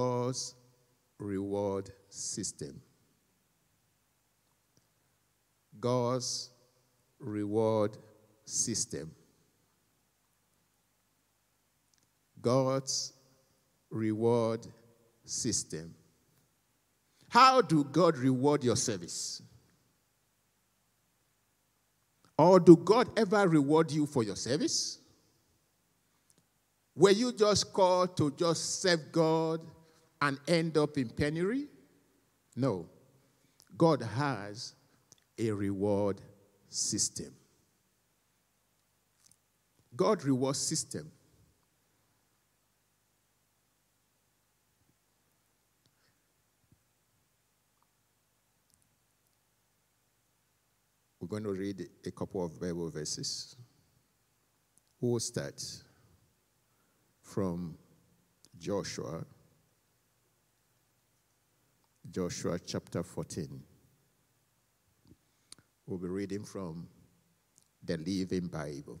God's reward system. God's reward system. God's reward system. How do God reward your service? Or do God ever reward you for your service? Were you just called to just serve God and end up in penury? No. God has a reward system. God reward system. We're going to read a couple of Bible verses. We'll start from Joshua, Joshua chapter 14. We'll be reading from the Living Bible.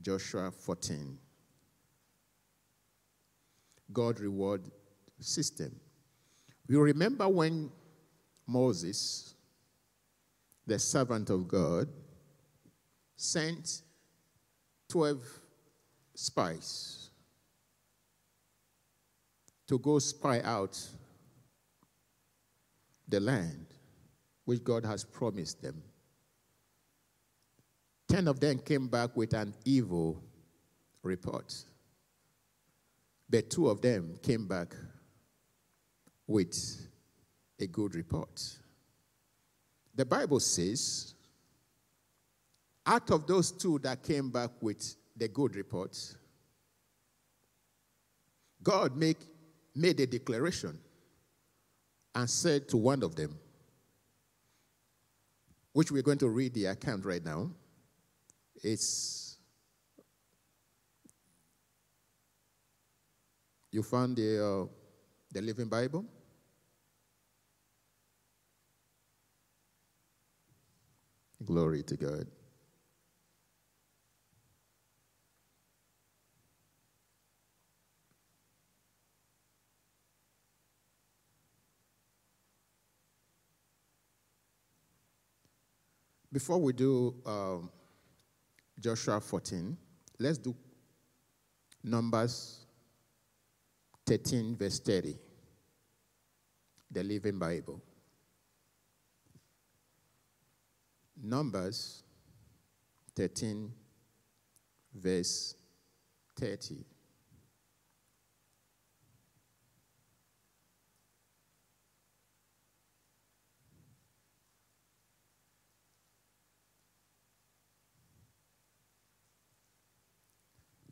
Joshua 14. God reward system. You remember when Moses the servant of God, sent 12 spies to go spy out the land which God has promised them. Ten of them came back with an evil report, but two of them came back with a good report. The Bible says, out of those two that came back with the good report, God make, made a declaration and said to one of them, which we're going to read the account right now. It's you found the uh, the Living Bible. Glory to God. Before we do um, Joshua 14, let's do Numbers 13, verse 30, the Living Bible. Numbers 13, verse 30.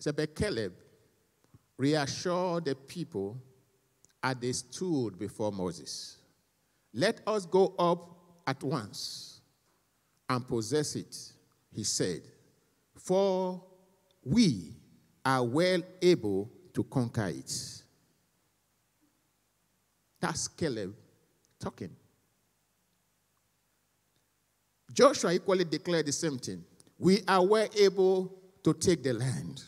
So, but Caleb reassured the people as they stood before Moses. Let us go up at once and possess it, he said, for we are well able to conquer it. That's Caleb talking. Joshua equally declared the same thing. We are well able to take the land.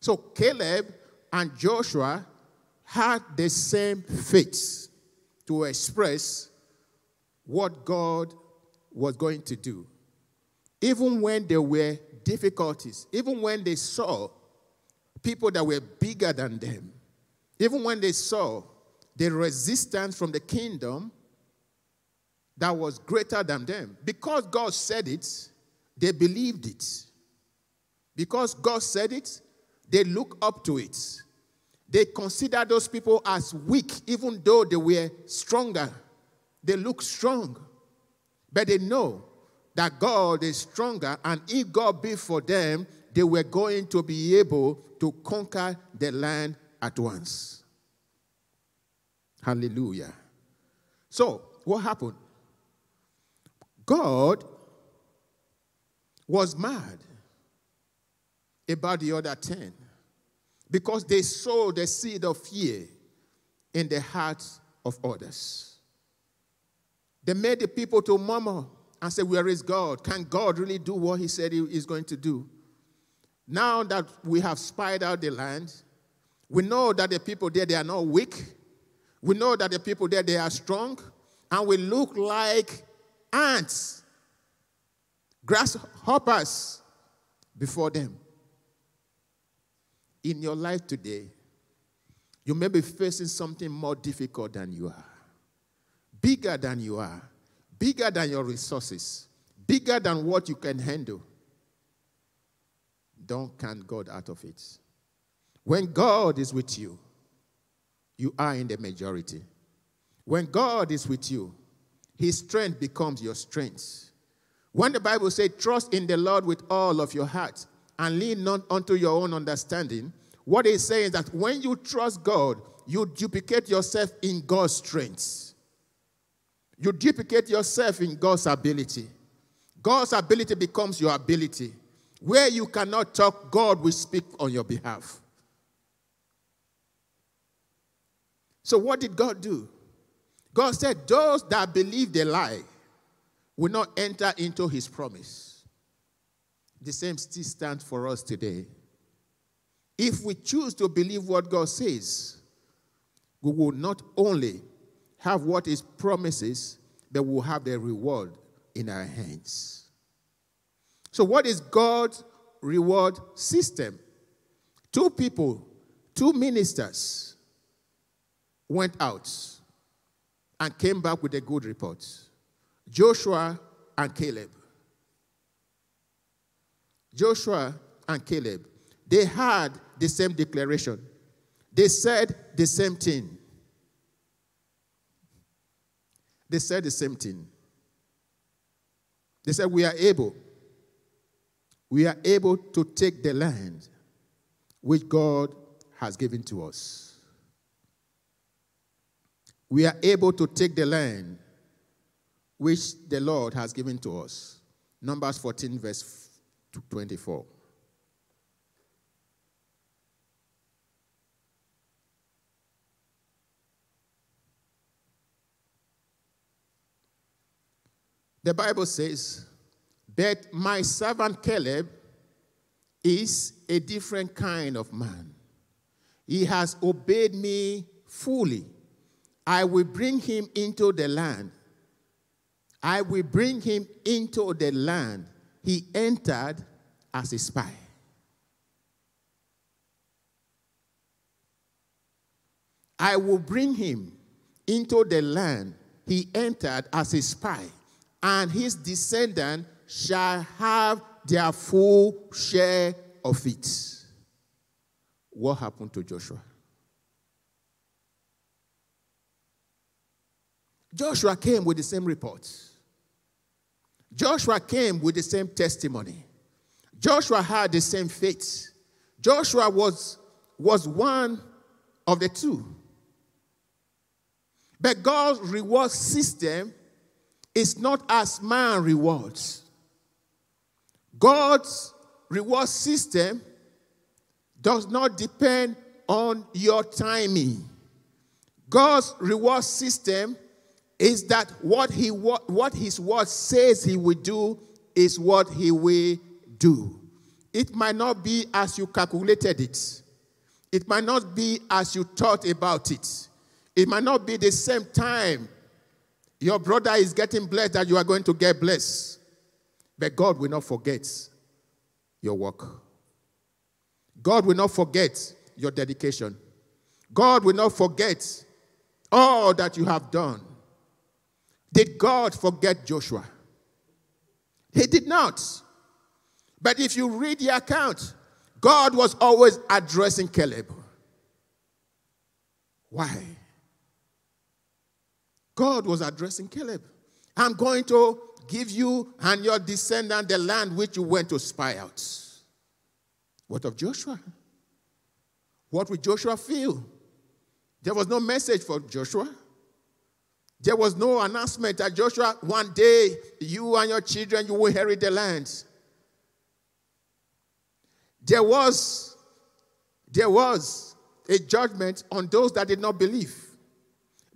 So Caleb and Joshua had the same faith to express what God was going to do. Even when there were difficulties, even when they saw people that were bigger than them, even when they saw the resistance from the kingdom that was greater than them, because God said it, they believed it. Because God said it, they look up to it. They consider those people as weak, even though they were stronger. They look strong. But they know that God is stronger, and if God be for them, they were going to be able to conquer the land at once. Hallelujah. So, what happened? God was mad about the other 10 because they sowed the seed of fear in the hearts of others. They made the people to murmur and say, Where is God? Can God really do what He said He is going to do? Now that we have spied out the land, We know that the people there, they are not weak. We know that the people there, they are strong. And we look like ants, grasshoppers before them. In your life today, you may be facing something more difficult than you are, bigger than you are, bigger than your resources, bigger than what you can handle. Don't count God out of it. When God is with you, you are in the majority. When God is with you, his strength becomes your strength. When the Bible says, trust in the Lord with all of your heart and lean not unto your own understanding, what it's saying is that when you trust God, you duplicate yourself in God's strength. You duplicate yourself in God's ability. God's ability becomes your ability. Where you cannot talk, God will speak on your behalf. So, what did God do? God said, Those that believe the lie will not enter into his promise. The same still stands for us today. If we choose to believe what God says, we will not only have what is promises, but we'll have the reward in our hands. So, what is God's reward system? Two people, two ministers went out and came back with a good report Joshua and Caleb. Joshua and Caleb, they had the same declaration. They said the same thing. They said the same thing. They said, We are able. We are able to take the land which God has given to us we are able to take the land which the Lord has given to us. Numbers 14, verse 24. The Bible says, that my servant Caleb is a different kind of man. He has obeyed me fully I will bring him into the land. I will bring him into the land he entered as a spy. I will bring him into the land he entered as a spy, and his descendant shall have their full share of it. What happened to Joshua? Joshua came with the same reports. Joshua came with the same testimony. Joshua had the same faith. Joshua was, was one of the two. But God's reward system is not as man rewards. God's reward system does not depend on your timing. God's reward system is that what, he, what, what his word says he will do is what he will do. It might not be as you calculated it. It might not be as you thought about it. It might not be the same time your brother is getting blessed that you are going to get blessed. But God will not forget your work. God will not forget your dedication. God will not forget all that you have done. Did God forget Joshua? He did not. But if you read the account, God was always addressing Caleb. Why? God was addressing Caleb. I'm going to give you and your descendant the land which you went to spy out. What of Joshua? What would Joshua feel? There was no message for Joshua. There was no announcement that Joshua, one day, you and your children, you will inherit the land. There was, there was a judgment on those that did not believe.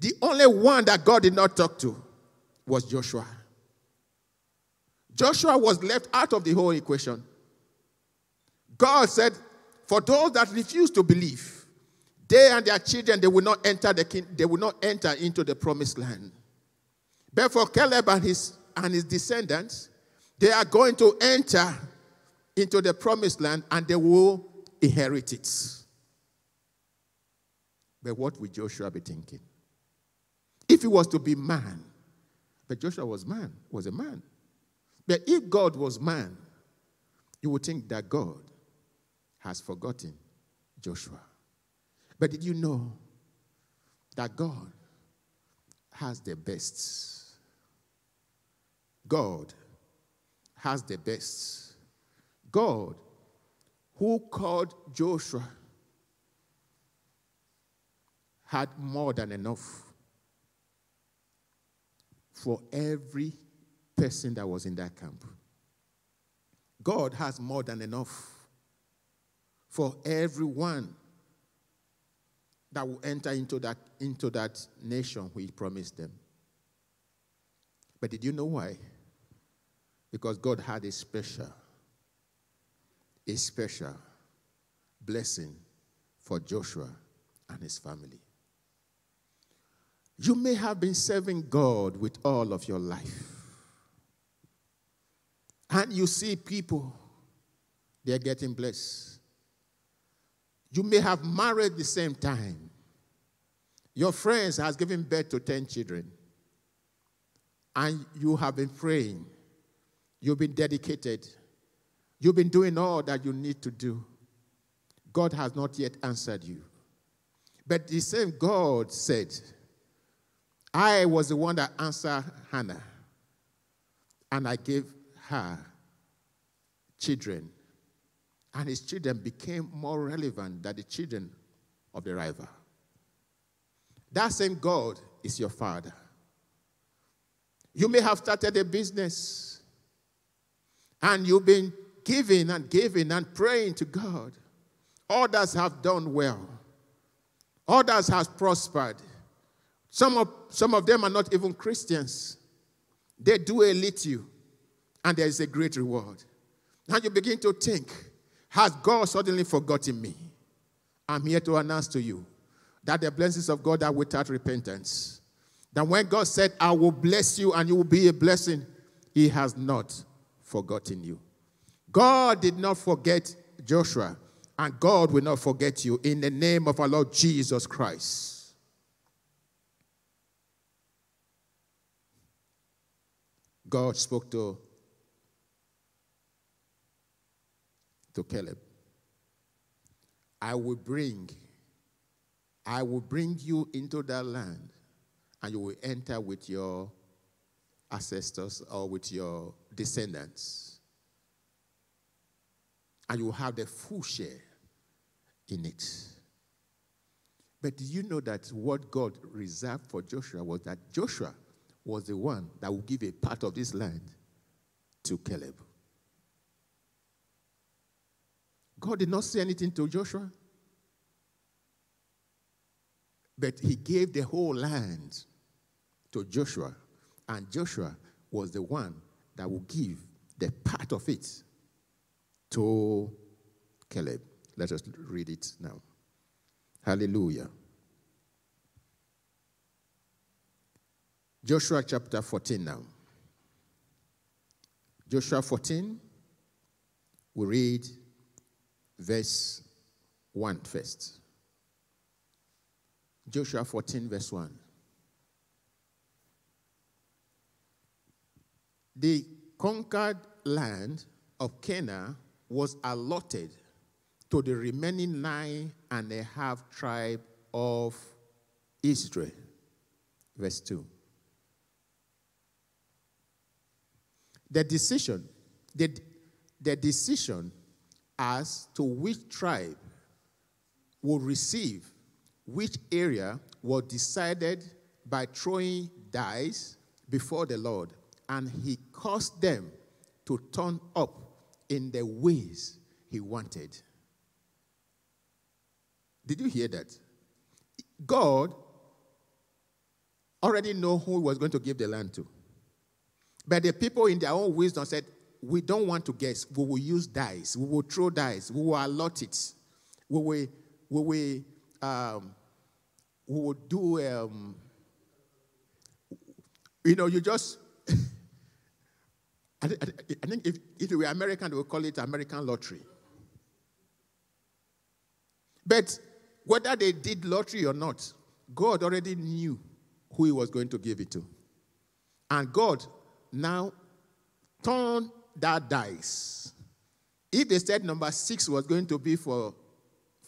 The only one that God did not talk to was Joshua. Joshua was left out of the whole equation. God said, For those that refuse to believe, they and their children they will not enter the king, they will not enter into the promised land. For Caleb and his and his descendants, they are going to enter into the promised land and they will inherit it. But what would Joshua be thinking? If he was to be man, but Joshua was man, was a man. But if God was man, you would think that God has forgotten Joshua. But did you know that God has the best? God has the best. God, who called Joshua, had more than enough for every person that was in that camp. God has more than enough for everyone that will enter into that, into that nation he promised them. But did you know why? Because God had a special, a special blessing for Joshua and his family. You may have been serving God with all of your life. And you see people, they're getting blessed. You may have married the same time. Your friends has given birth to 10 children. And you have been praying. You've been dedicated. You've been doing all that you need to do. God has not yet answered you. But the same God said, I was the one that answered Hannah, and I gave her children. And his children became more relevant than the children of the rival. That same God is your father. You may have started a business and you've been giving and giving and praying to God. Others have done well, others have prospered. Some of, some of them are not even Christians. They do a little, and there is a great reward. Now you begin to think, has God suddenly forgotten me? I'm here to announce to you that the blessings of God are without repentance. That when God said, I will bless you and you will be a blessing, He has not forgotten you. God did not forget Joshua, and God will not forget you in the name of our Lord Jesus Christ. God spoke to, to Caleb. I will bring, I will bring you into that land, and you will enter with your ancestors or with your descendants. And you will have the full share in it. But do you know that what God reserved for Joshua was that Joshua was the one that would give a part of this land to Caleb. God did not say anything to Joshua, but he gave the whole land to Joshua, and Joshua was the one that would give the part of it to Caleb. Let us read it now. Hallelujah. Joshua chapter 14 now. Joshua 14, we read verse 1 first. Joshua 14, verse 1. The conquered land of Canaan was allotted to the remaining nine and a half tribe of Israel. Verse 2. The decision, the, the decision as to which tribe will receive which area was decided by throwing dice before the Lord, and he caused them to turn up in the ways he wanted. Did you hear that? God already knew who he was going to give the land to. But the people, in their own wisdom, said, We don't want to guess. We will use dice. We will throw dice. We will allot it. We will, we will um, who would do, um, you know, you just, I, I, I, think if, if were American, would call it American lottery. But whether they did lottery or not, God already knew who he was going to give it to. And God now turned that dies. If they said number six was going to be for,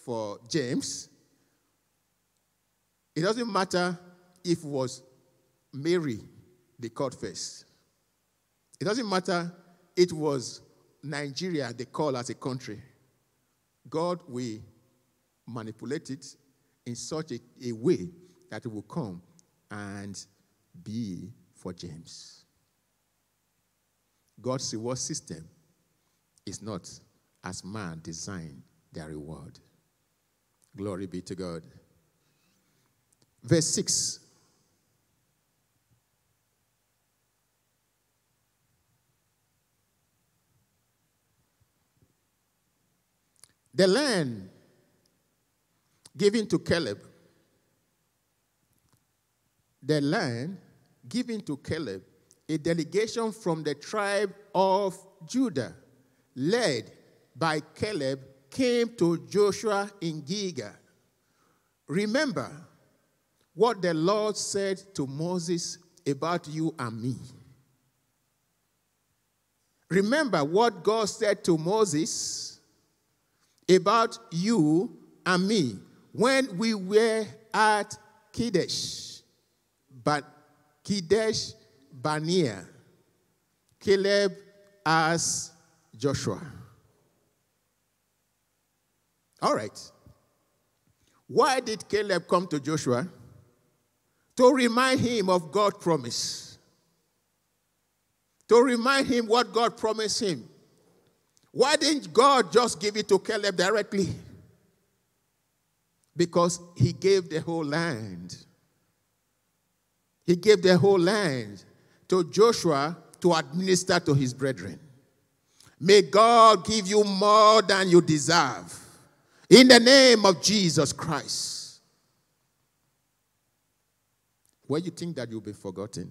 for James, it doesn't matter if it was Mary they called first. It doesn't matter it was Nigeria they call as a country. God will manipulate it in such a, a way that it will come and be for James. God's reward system is not as man designed their reward. Glory be to God. Verse 6. The land given to Caleb, the land given to Caleb, a delegation from the tribe of Judah, led by Caleb, came to Joshua in Gilgal. Remember what the Lord said to Moses about you and me. Remember what God said to Moses about you and me when we were at Kadesh, but Kadesh Barnea, Caleb asked Joshua. All right. Why did Caleb come to Joshua? To remind him of God's promise. To remind him what God promised him. Why didn't God just give it to Caleb directly? Because he gave the whole land. He gave the whole land to Joshua to administer to his brethren. May God give you more than you deserve. In the name of Jesus Christ. When you think that you'll be forgotten,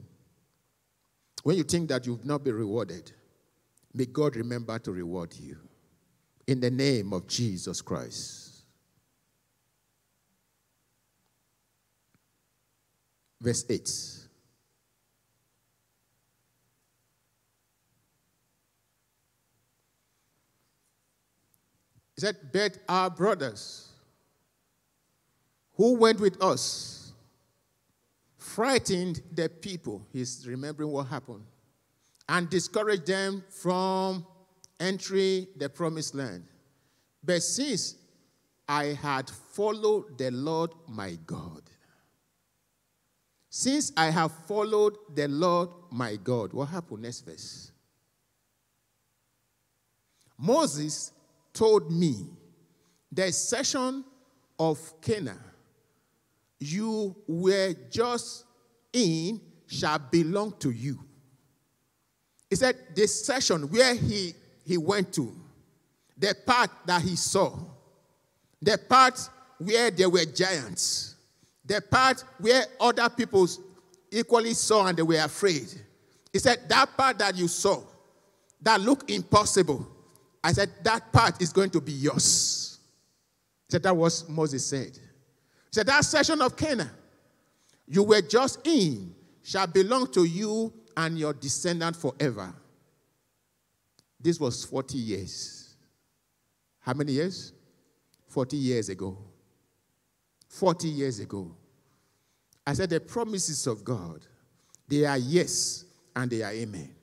when you think that you'll not be rewarded, may God remember to reward you. In the name of Jesus Christ. Verse 8. He said, But our brothers who went with us frightened the people. He's remembering what happened and discouraged them from entering the promised land. But since I had followed the Lord my God, since I have followed the Lord my God, what happened? Next verse. Moses told me, the session of Canaan you were just in shall belong to you. He said, the session where he, he went to, the part that he saw, the part where there were giants, the part where other people equally saw and they were afraid. He said, that part that you saw, that looked impossible, I said, that part is going to be yours. He said, that was Moses said. He said, that section of Canaan you were just in shall belong to you and your descendant forever. This was 40 years. How many years? 40 years ago. 40 years ago. I said, the promises of God, they are yes and they are amen.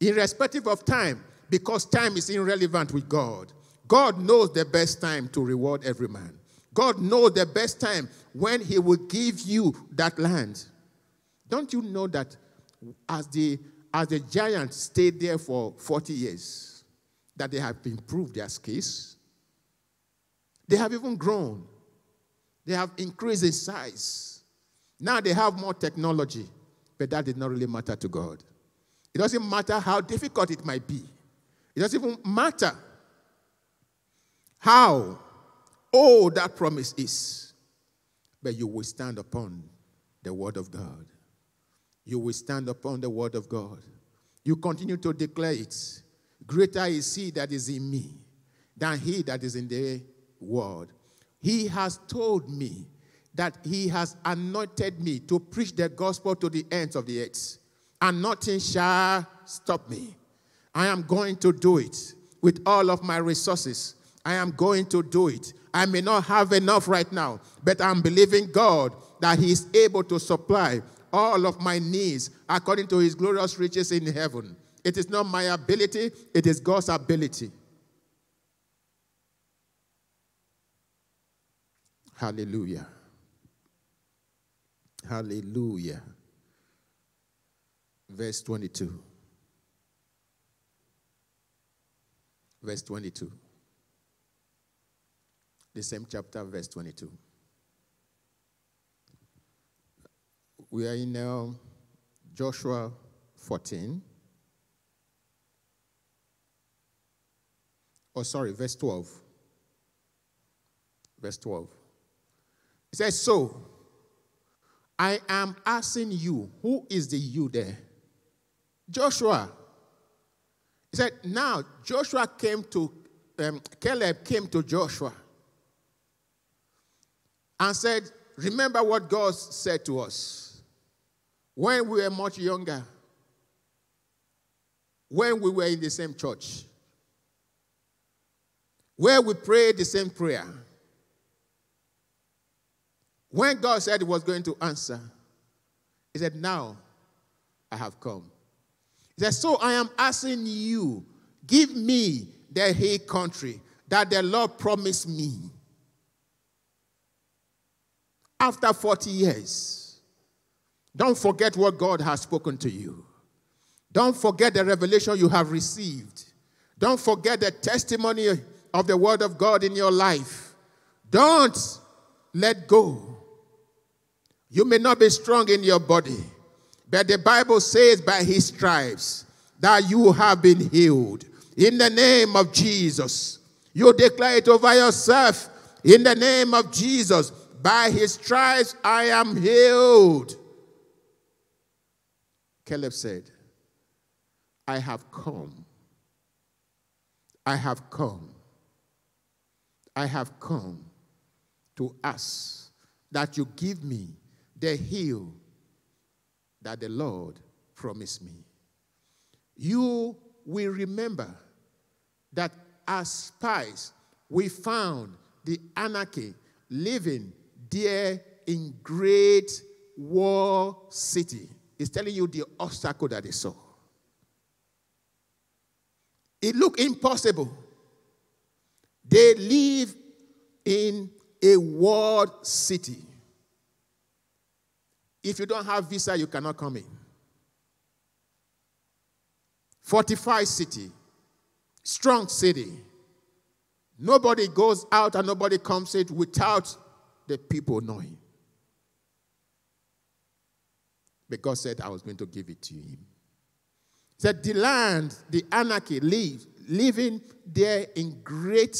Irrespective of time, because time is irrelevant with God. God knows the best time to reward every man. God knows the best time when He will give you that land. Don't you know that as the as the giants stayed there for 40 years, that they have improved their skills? They have even grown. They have increased in size. Now they have more technology, but that did not really matter to God. It doesn't matter how difficult it might be. It doesn't even matter how old that promise is. but you will stand upon the word of God. You will stand upon the word of God. You continue to declare it. Greater is he that is in me than he that is in the world. He has told me that he has anointed me to preach the gospel to the ends of the earth, and nothing shall stop me. I am going to do it with all of my resources. I am going to do it. I may not have enough right now, but I'm believing God that He is able to supply all of my needs according to His glorious riches in heaven. It is not my ability, it is God's ability. Hallelujah. Hallelujah. Verse 22. Verse 22. The same chapter, verse 22. We are in uh, Joshua 14. Oh, sorry, verse 12. Verse 12. It says, So I am asking you, who is the you there? Joshua. He said, Now Joshua came to, um, Caleb came to Joshua and said, Remember what God said to us when we were much younger, when we were in the same church, where we prayed the same prayer. When God said He was going to answer, He said, Now I have come. Said, So I am asking you, give me the hill country that the Lord promised me. After 40 years, don't forget what God has spoken to you. Don't forget the revelation you have received. Don't forget the testimony of the word of God in your life. Don't let go. You may not be strong in your body, but the Bible says by his stripes that you have been healed. In the name of Jesus. You declare it over yourself. In the name of Jesus. By his stripes I am healed. Caleb said, I have come. I have come. I have come to ask that you give me the hill that the Lord promised me. You will remember that as spies, we found the Anakim living there in great war city. It's telling you the obstacle that they saw. It looked impossible. They live in a walled city. If you don't have visa, you cannot come in. Fortified city, strong city. Nobody goes out and nobody comes in without the people knowing. But God said, I was going to give it to him. He said, The land, the Anakim, live, living there in great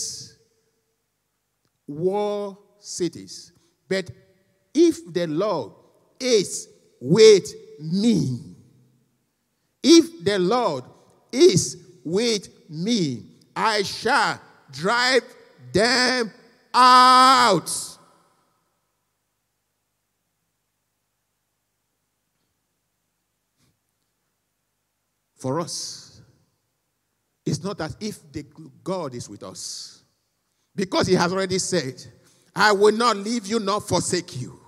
war cities. But if the Lord is with me. If the Lord is with me, I shall drive them out. For us, it's not as if the God is with us. Because he has already said, I will not leave you nor forsake you.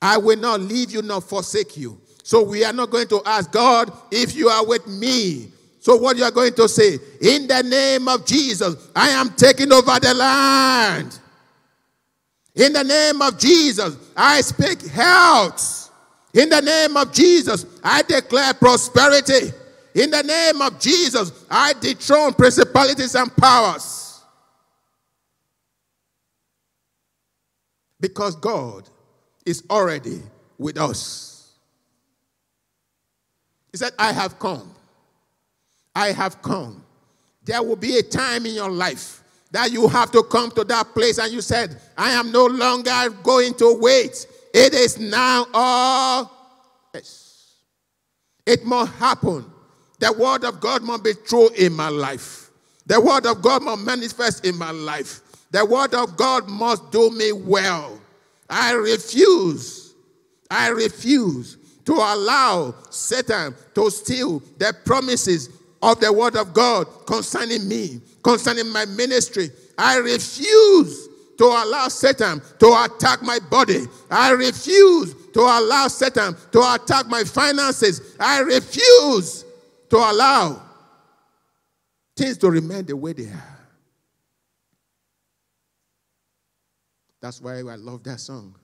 I will not leave you nor forsake you. So we are not going to ask God if you are with me. So what you are going to say? In the name of Jesus, I am taking over the land. In the name of Jesus, I speak health. In the name of Jesus, I declare prosperity. In the name of Jesus, I dethrone principalities and powers. Because God is already with us. He said, I have come. I have come. There will be a time in your life that you have to come to that place and you said, I am no longer going to wait. It is now all. Yes. It must happen. The word of God must be true in my life. The word of God must manifest in my life. The word of God must do me well. I refuse, I refuse to allow Satan to steal the promises of the word of God concerning me, concerning my ministry. I refuse to allow Satan to attack my body. I refuse to allow Satan to attack my finances. I refuse to allow things to remain the way they are. That's why I love that song.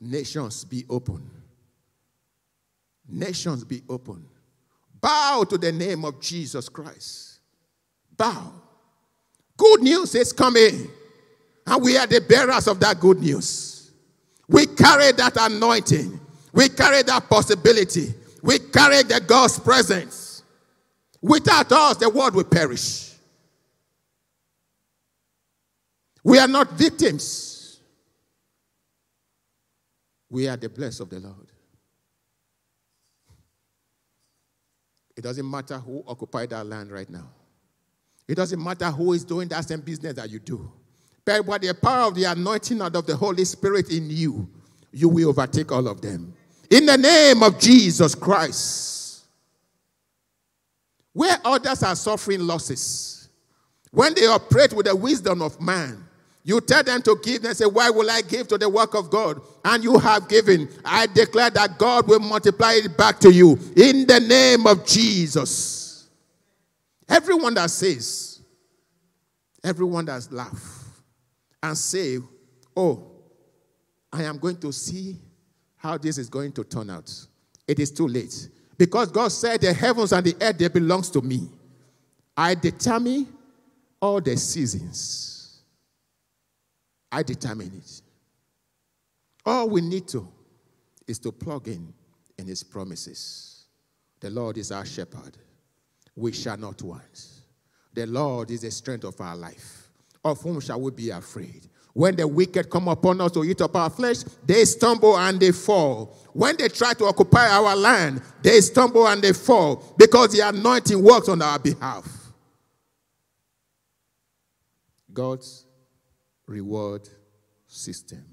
Nations be open. Nations be open. Bow to the name of Jesus Christ. Bow. Good news is coming. And we are the bearers of that good news. We carry that anointing. We carry that possibility. We carry the God's presence. Without us, the world will perish. We are not victims. We are the blessed of the Lord. It doesn't matter who occupied that land right now. It doesn't matter who is doing that same business that you do. But by the power of the anointing and of the Holy Spirit in you, you will overtake all of them. In the name of Jesus Christ. Where others are suffering losses, when they operate with the wisdom of man, you tell them to give, they say, Why will I give to the work of God? And you have given. I declare that God will multiply it back to you in the name of Jesus. Everyone that says, everyone that laugh and say, Oh, I am going to see how this is going to turn out. It is too late. Because God said the heavens and the earth they belongs to me. I determine all the seasons. I determine it. All we need to is to plug in in his promises. The Lord is our shepherd. We shall not want. The Lord is the strength of our life. Of whom shall we be afraid? When the wicked come upon us to eat up our flesh, they stumble and they fall. When they try to occupy our land, they stumble and they fall because the anointing works on our behalf. God's reward system.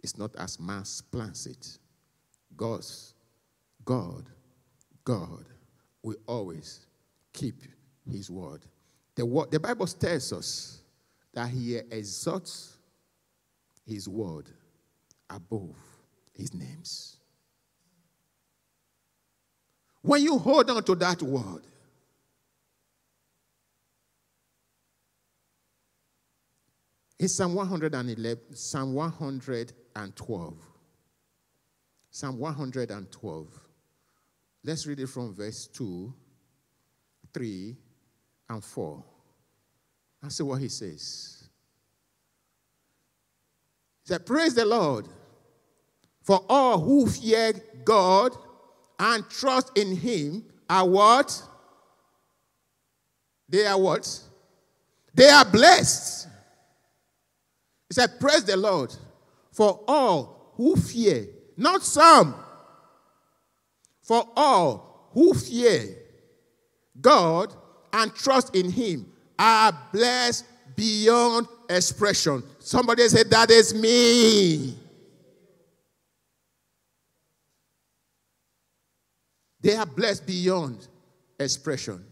It's not as mass plans it. God's, God, God will always keep his word. The, word, the Bible tells us that he exalts his word above his names. When you hold on to that word, In Psalm 111, Psalm 112. Psalm 112. Let's read it from verse 2, 3, and 4. And see what he says. He said, Praise the Lord for all who fear God and trust in him are what? They are what? They are blessed. He said, Praise the Lord for all who fear, not some, for all who fear God and trust in Him are blessed beyond expression. Somebody said, That is me. They are blessed beyond expression.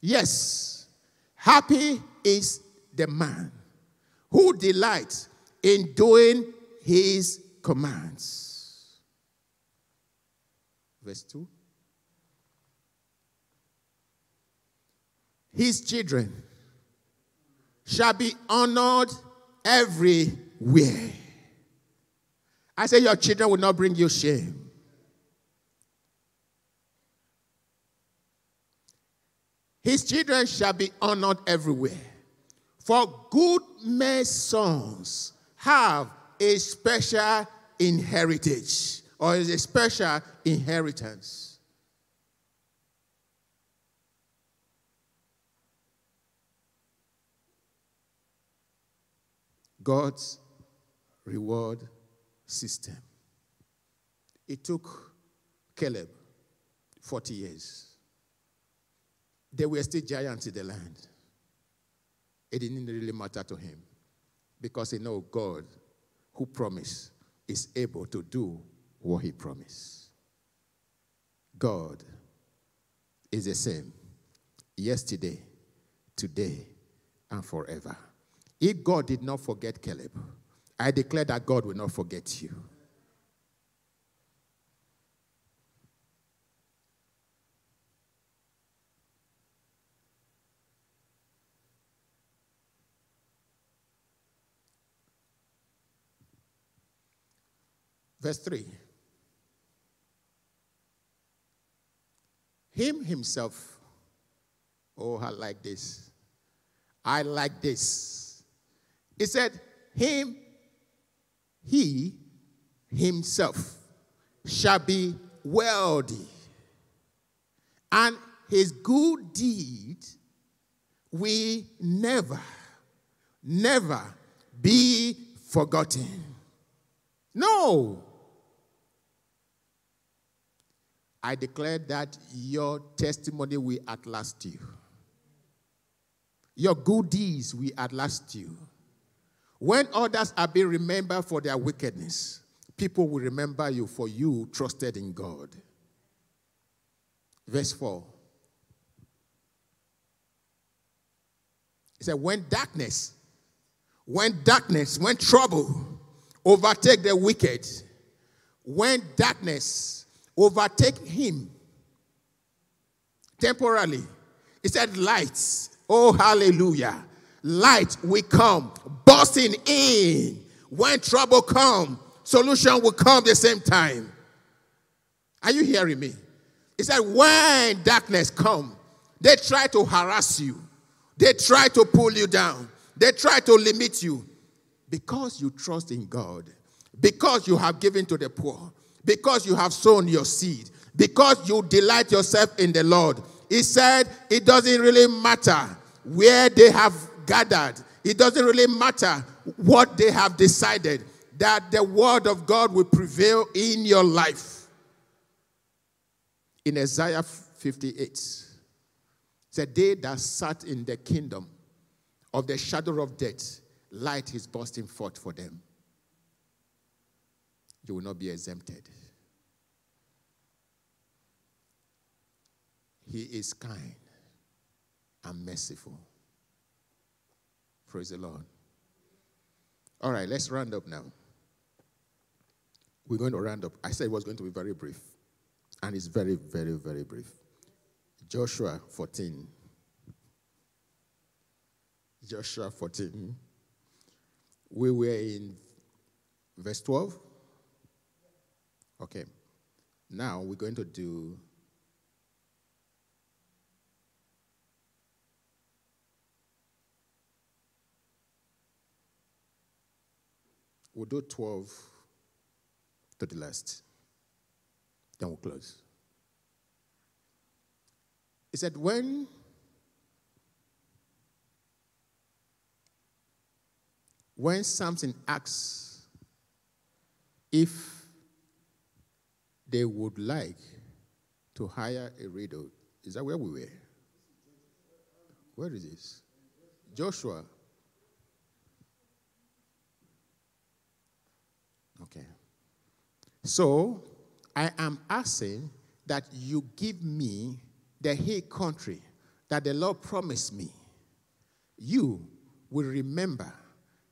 Yes, happy is the man who delights in doing his commands. Verse 2. His children shall be honored everywhere. I say, Your children will not bring you shame. His children shall be honored everywhere. For good men's sons have a special inheritance or is a special inheritance. God's reward system. It took Caleb 40 years. There were still giants in the land. It didn't really matter to him because he know God who promised is able to do what he promised. God is the same yesterday, today, and forever. If God did not forget Caleb, I declare that God will not forget you. Verse 3. Him himself. Oh, I like this. I like this. He said, Him, he himself shall be wealthy, and his good deed we never, never be forgotten. No. I declare that your testimony will outlast you. Your good deeds will outlast you. When others are being remembered for their wickedness, people will remember you for you trusted in God. Verse 4. He said, When darkness, when darkness, when trouble overtake the wicked, when darkness overtake him temporarily. He said, Lights. Oh, hallelujah. Light will come, busting in. When trouble come, solution will come the same time. Are you hearing me? He said, when darkness come, they try to harass you. They try to pull you down. They try to limit you. Because you trust in God, because you have given to the poor, because you have sown your seed, because you delight yourself in the Lord. He said it doesn't really matter where they have gathered, it doesn't really matter what they have decided, that the word of God will prevail in your life. In Isaiah 58, the day that sat in the kingdom of the shadow of death, light is bursting forth for them you will not be exempted. He is kind and merciful. Praise the Lord. All right, let's round up now. We're going to round up. I said it was going to be very brief, and it's very, very, very brief. Joshua 14. Joshua 14. We were in verse 12. Okay. Now we're going to do We'll do 12 to the last. Then we'll close. He said, when when Samson asks if they would like to hire a widow. Is that where we were? Where is this? Joshua. Okay. So I am asking that you give me the hill country that the Lord promised me. You will remember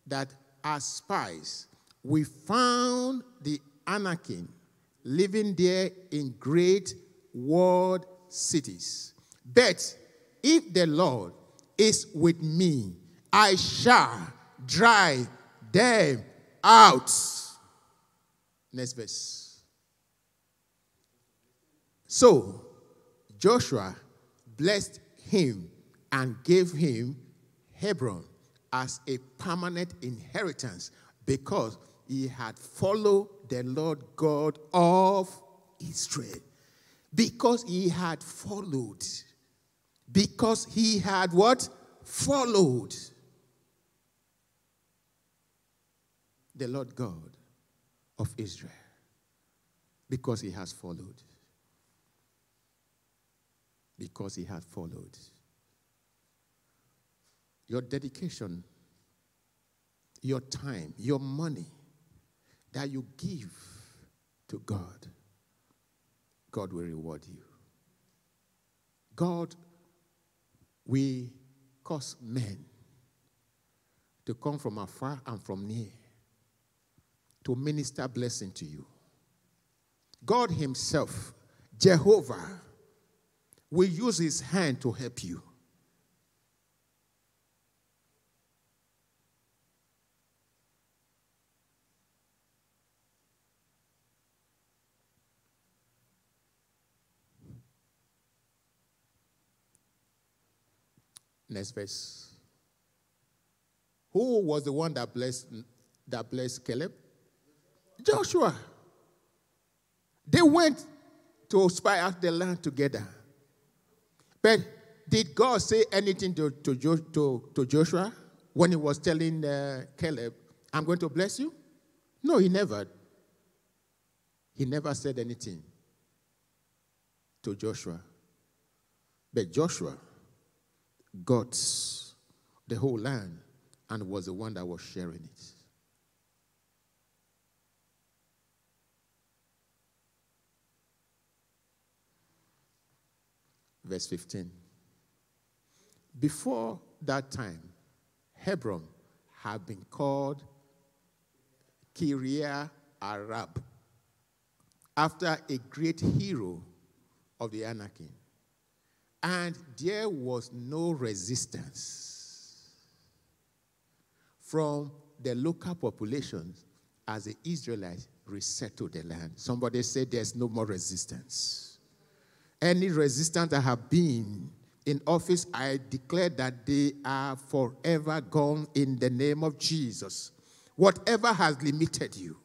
that as spies, we found the Anakim living there in great walled cities. But if the Lord is with me, I shall drive them out. Next verse. So Joshua blessed him and gave him Hebron as a permanent inheritance because he had followed the Lord God of Israel. Because he had followed. Because he had what? Followed. the Lord God of Israel because he has followed. Because he has followed. Your dedication, your time, your money that you give to God, God will reward you. God will cause men to come from afar and from near to minister blessing to you. God Himself, Jehovah, will use His hand to help you. Next verse. Who was the one that blessed that blessed Caleb? Joshua. They went to spy out the land together. But did God say anything to, to, to, to Joshua when he was telling uh, Caleb, I'm going to bless you? No, he never. He never said anything to Joshua. But Joshua got the whole land and was the one that was sharing it. Verse 15. Before that time, Hebron had been called Kiriath Arba after a great hero of the Anakim. And there was no resistance from the local populations as the Israelites resettled the land. Somebody said there's no more resistance. Any resistance that have been in office, I declare that they are forever gone in the name of Jesus. Whatever has limited you,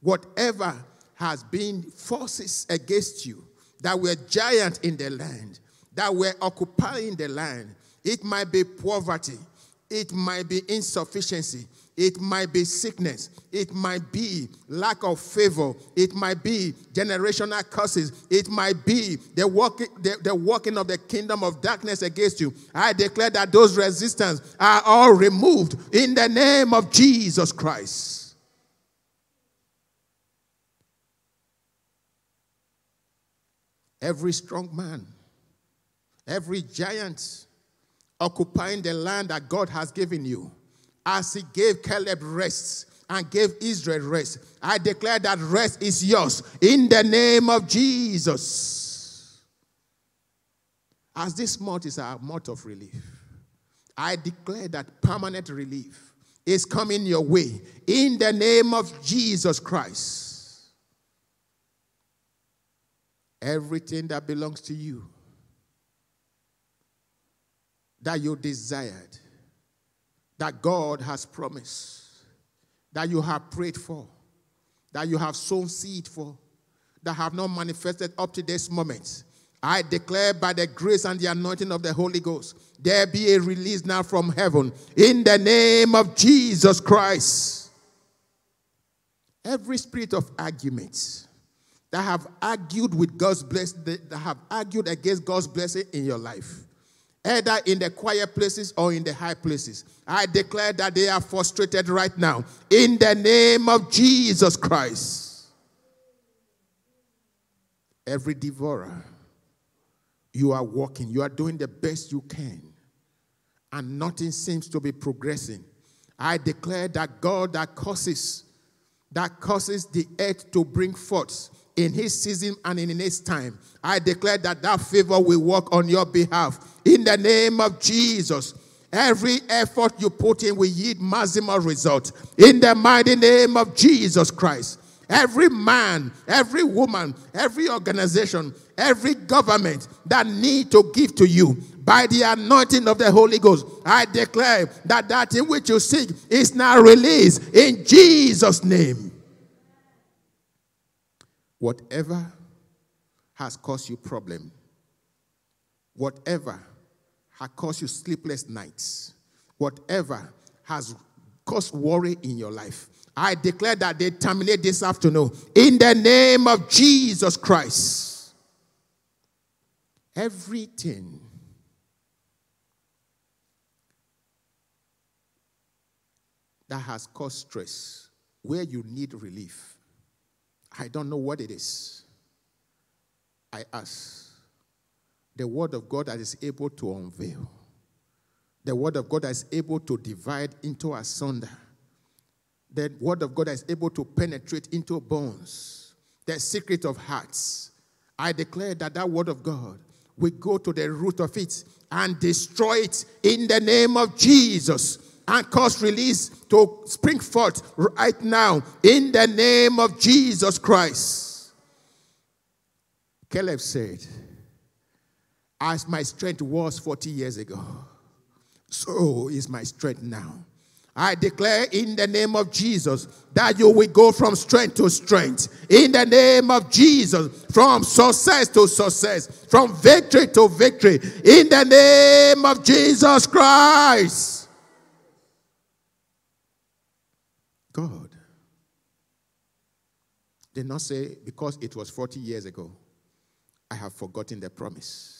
whatever has been forces against you that were giant in the land, that were occupying the land. It might be poverty, it might be insufficiency, it might be sickness, it might be lack of favor, it might be generational curses, it might be the working, the, the working of the kingdom of darkness against you. I declare that those resistance are all removed in the name of Jesus Christ. Every strong man every giant occupying the land that God has given you, as He gave Caleb rest and gave Israel rest, I declare that rest is yours in the name of Jesus. As this month is our month of relief, I declare that permanent relief is coming your way in the name of Jesus Christ. Everything that belongs to you that you desired, that God has promised, that you have prayed for, that you have sown seed for, that have not manifested up to this moment. I declare by the grace and the anointing of the Holy Ghost, there be a release now from heaven in the name of Jesus Christ. Every spirit of argument that have argued with God's blessing, that have argued against God's blessing in your life, either in the quiet places or in the high places. I declare that they are frustrated right now in the name of Jesus Christ. Every devourer, you are walking, you are doing the best you can, and nothing seems to be progressing. I declare that God that causes that causes the earth to bring forth in his season and in his time. I declare that that favor will work on your behalf. In the name of Jesus, every effort you put in will yield maximal result. In the mighty name of Jesus Christ. Every man, every woman, every organization, every government that need to give to you by the anointing of the Holy Ghost, I declare that that in which you seek is now released in Jesus' name. Whatever has caused you problem, whatever has caused you sleepless nights, whatever has caused worry in your life, I declare that they terminate this afternoon in the name of Jesus Christ. Everything that has caused stress, where you need relief, I don't know what it is. I ask. The Word of God that is able to unveil, the Word of God that is able to divide into asunder, the Word of God that is able to penetrate into bones, the secret of hearts. I declare that that Word of God will go to the root of it and destroy it in the name of Jesus and cause release to spring forth right now in the name of Jesus Christ. Caleb said, As my strength was 40 years ago, so is my strength now. I declare in the name of Jesus that you will go from strength to strength. In the name of Jesus, from success to success, from victory to victory. In the name of Jesus Christ. God did not say, because it was 40 years ago, I have forgotten the promise.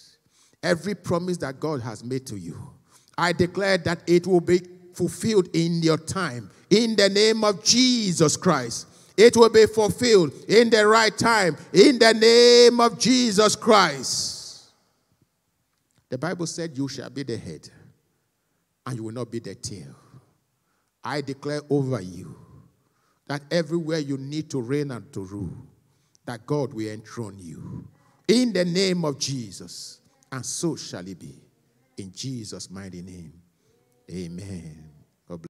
Every promise that God has made to you, I declare that it will be fulfilled in your time. In the name of Jesus Christ. It will be fulfilled in the right time. In the name of Jesus Christ. The Bible said, You shall be the head, and you will not be the tail. I declare over you that everywhere you need to reign and to rule, that God will enthrone you. In the name of Jesus. And so shall it be. In Jesus' mighty name. Amen.